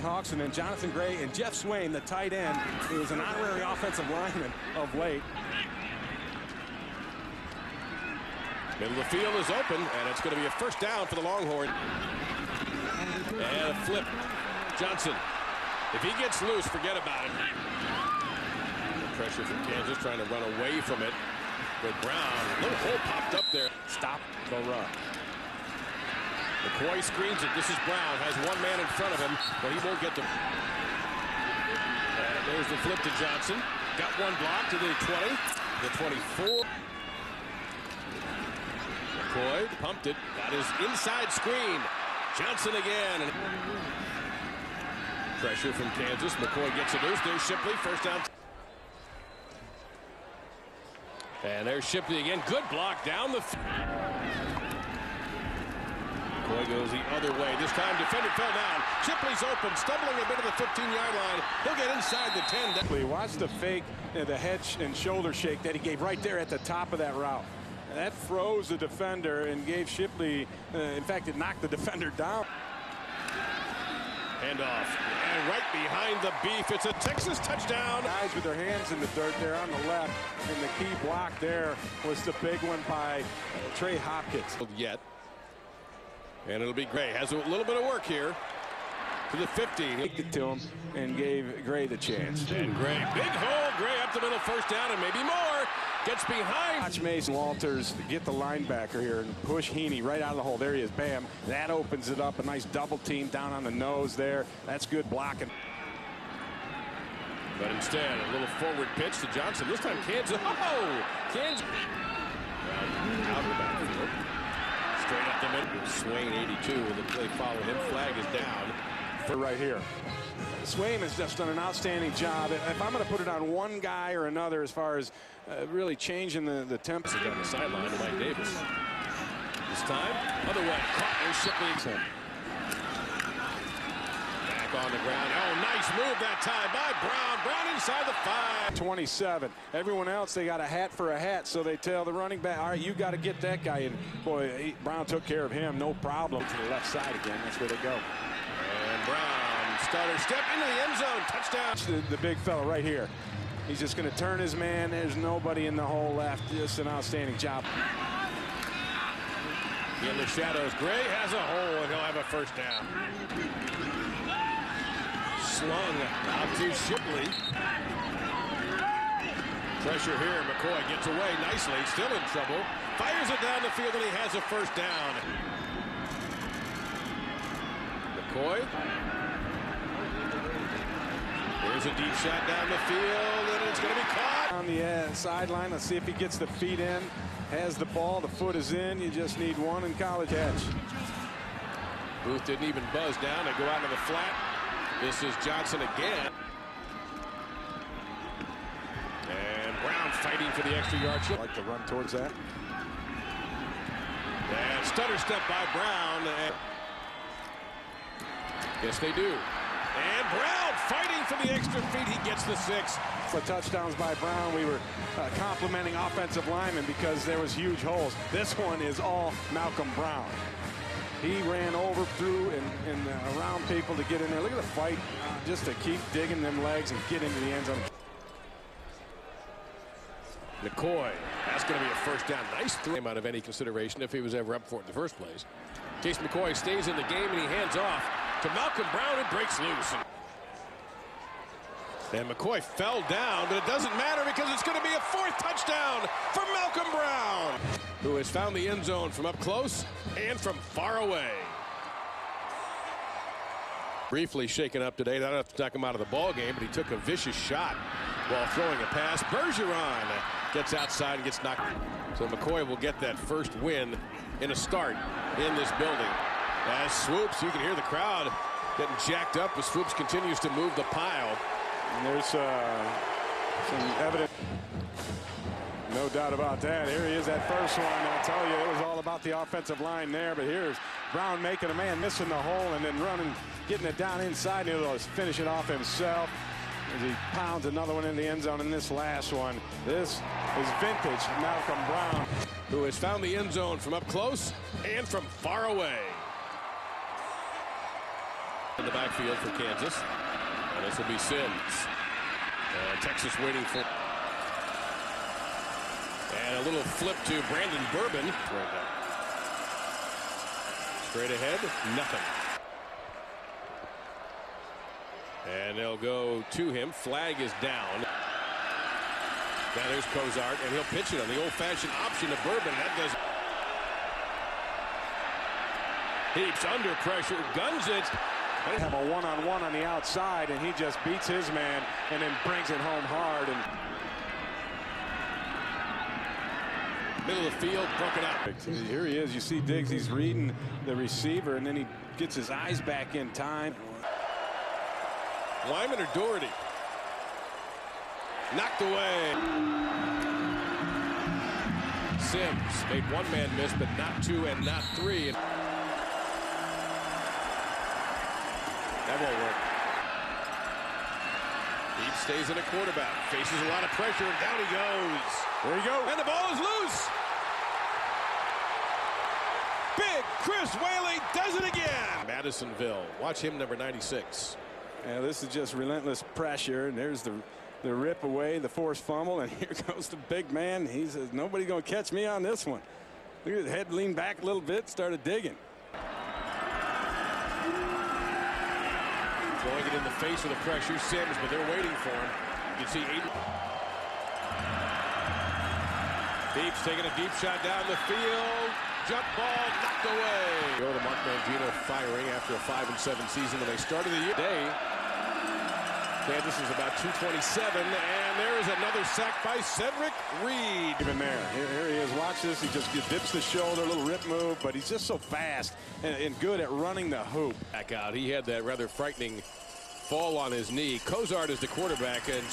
Jayhawks, and Johnathan Gray and Geoff Swaim, the tight end, who is an honorary offensive lineman of late. Middle of the field is open, and it's going to be a first down for the Longhorn. And a flip. Johnson. If he gets loose, forget about it. Pressure from Kansas trying to run away from it. But Brown, little hole popped up there. Stop, the run. McCoy screens it. This is Brown. Has one man in front of him, but he won't get the. And there's the flip to Johnson. Got one block to the 20, the 24. McCoy pumped it. Got his inside screen. Johnson again. Pressure from Kansas. McCoy gets it loose. There's Shipley. First down. And there's Shipley again. Good block down the. McCoy goes the other way. This time defender fell down. Shipley's open, stumbling a bit of the 15-yard line. He'll get inside the 10. Watch the fake, the head and shoulder shake that he gave right there at the top of that route. That froze the defender and gave Shipley, uh, in fact, it knocked the defender down. Handoff. And right behind the beef, it's a Texas touchdown. Guys with their hands in the dirt there on the left. And the key block there was the big one by Trey Hopkins. Yet. And it'll be Gray. Has a little bit of work here. To the 50. Kicked it to him and gave Gray the chance. And Gray, big hole. Gray up the middle, first down, and maybe more. Gets behind. Watch Mason Walters get the linebacker here and push Heeney right out of the hole. There he is. Bam. That opens it up. A nice double team down on the nose there. That's good blocking. But instead, a little forward pitch to Johnson. This time, Kansas. Oh! Kansas. Out of the backfield. Straight up the middle. Swaim 82 with the play follow him. Flag is down. For right here. Swaim has just done an outstanding job. If I'm going to put it on one guy or another as far as uh, really changing the, the tempo. Down the sideline Mike Davis. This time, other way. Caught. Shipley. Back on the ground. Oh, nice move that time by Brown. Brown inside the five. 27. Everyone else, they got a hat for a hat, so they tell the running back, all right, you got to get that guy. And boy, he, Brown took care of him, no problem. To the left side again. That's where they go. And Brown, starter step into the end zone. Touchdown. The, the big fella right here. He's just going to turn his man. There's nobody in the hole left. Just an outstanding job. In the shadows, Gray has a hole, and he'll have a first down. Slung out to Shipley. Pressure here. McCoy gets away nicely. Still in trouble. Fires it down the field, and he has a first down. McCoy. There's a deep shot down the field, and it's going to be caught. On the uh, sideline, let's see if he gets the feet in. Has the ball, the foot is in. You just need one in college catch. Booth didn't even buzz down. They go out to the flat. This is Johnson again. And Brown fighting for the extra yard. I'd like to run towards that. And stutter step by Brown. And yes, they do. And Brown fighting for the extra feet. He gets the six. The touchdowns by Brown, we were uh, complimenting offensive linemen because there was huge holes. This one is all Malcolm Brown. He ran over, through, and, and uh, around people to get in there. Look at the fight, uh, just to keep digging them legs and get into the end zone. McCoy, that's going to be a first down. Nice throw out of any consideration if he was ever up for it in the first place. Case McCoy stays in the game and he hands off to Malcolm Brown and breaks loose. And McCoy fell down, but it doesn't matter because it's going to be a fourth touchdown for Malcolm Brown, who has found the end zone from up close and from far away. Briefly shaken up today. Not enough to knock him out of the ball game, but he took a vicious shot while throwing a pass. Bergeron gets outside and gets knocked. So McCoy will get that first win in a start in this building. As Swoopes, you can hear the crowd getting jacked up as Swoopes continues to move the pile. And there's uh, some evidence. No doubt about that. Here he is, that first one. I'll tell you, it was all about the offensive line there. But here's Brown making a man, missing the hole, and then running, getting it down inside. He'll finish it off himself as he pounds another one in the end zone in this last one. This is vintage Malcolm Brown. Who has found the end zone from up close and from far away. In the backfield for Kansas. This will be Sims. And Texas waiting for. And a little flip to Brandon Bourbon. Right now. Straight ahead, nothing. And they'll go to him. Flag is down. Now there's Cozart, and he'll pitch it on the old-fashioned option to Bourbon. That does. Heaps under pressure, guns it. Have a one-on-one on the outside, and he just beats his man and then brings it home hard. And Middle of the field, broken up. here he is. You see Diggs. He's reading the receiver, and then he gets his eyes back in time. Lyman or Doherty? Knocked away. Sims made one man miss, but not two and not three. That won't work. He stays in a quarterback, faces a lot of pressure, and down he goes. There you go. And the ball is loose. Big Chris Whaley does it again. Madisonville. Watch him, number 96. Yeah, this is just relentless pressure, and there's the the rip away, the forced fumble, and here goes the big man. He says, "Nobody gonna catch me on this one." Look at his head leaned back a little bit, started digging. Throwing it in the face of the pressure, Sims, but they're waiting for him. You can see eight. Heaps taking a deep shot down the field. Jump ball knocked away. Go to Mark Mangino firing after a 5 and 7 season when they started the year. Day. Kansas is about 227, and there is another sack by Cedric Reed. Even there, here, here he is. Watch this. He just dips the shoulder, a little rip move, but he's just so fast and, and good at running the hoop. Back out. He had that rather frightening fall on his knee. Cozart is the quarterback, and